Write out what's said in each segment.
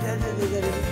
da da da da da.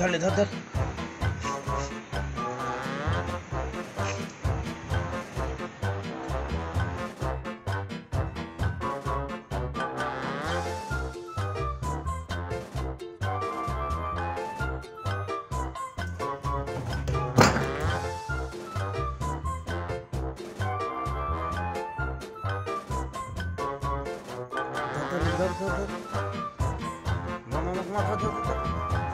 ধর ধর ধর। ধর ধর ধর মামা মামা ধর ধর ধর।